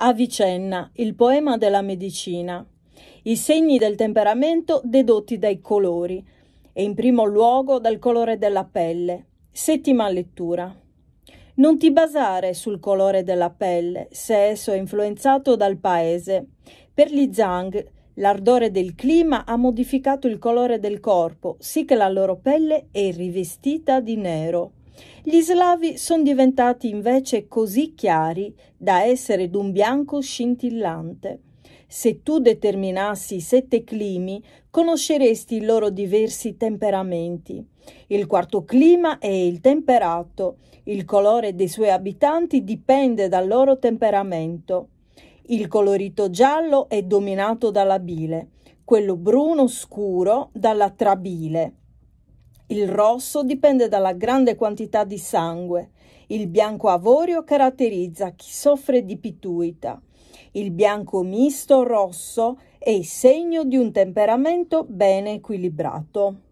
Avicenna, il poema della medicina. I segni del temperamento dedotti dai colori e in primo luogo dal colore della pelle. Settima lettura. Non ti basare sul colore della pelle, se esso è influenzato dal paese. Per gli Zhang, l'ardore del clima ha modificato il colore del corpo, sì che la loro pelle è rivestita di nero. Gli slavi sono diventati invece così chiari da essere d'un bianco scintillante. Se tu determinassi i sette climi, conosceresti i loro diversi temperamenti. Il quarto clima è il temperato. Il colore dei suoi abitanti dipende dal loro temperamento. Il colorito giallo è dominato dalla bile, quello bruno scuro dalla trabile. Il rosso dipende dalla grande quantità di sangue. Il bianco avorio caratterizza chi soffre di pituita. Il bianco misto rosso è il segno di un temperamento bene equilibrato.